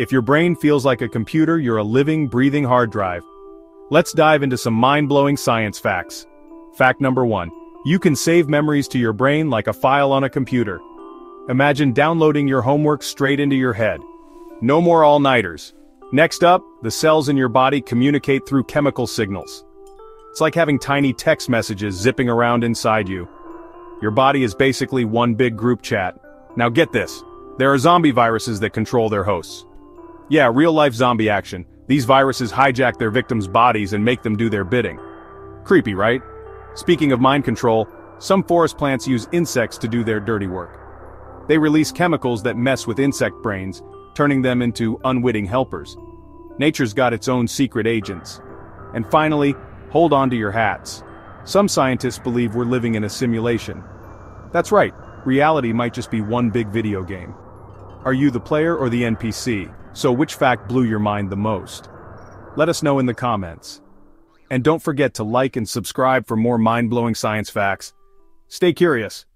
If your brain feels like a computer, you're a living, breathing hard drive. Let's dive into some mind-blowing science facts. Fact number one. You can save memories to your brain like a file on a computer. Imagine downloading your homework straight into your head. No more all-nighters. Next up, the cells in your body communicate through chemical signals. It's like having tiny text messages zipping around inside you. Your body is basically one big group chat. Now get this. There are zombie viruses that control their hosts. Yeah, real-life zombie action. These viruses hijack their victims' bodies and make them do their bidding. Creepy, right? Speaking of mind control, some forest plants use insects to do their dirty work. They release chemicals that mess with insect brains, turning them into unwitting helpers. Nature's got its own secret agents. And finally, hold on to your hats. Some scientists believe we're living in a simulation. That's right, reality might just be one big video game. Are you the player or the NPC? So which fact blew your mind the most? Let us know in the comments. And don't forget to like and subscribe for more mind-blowing science facts. Stay curious.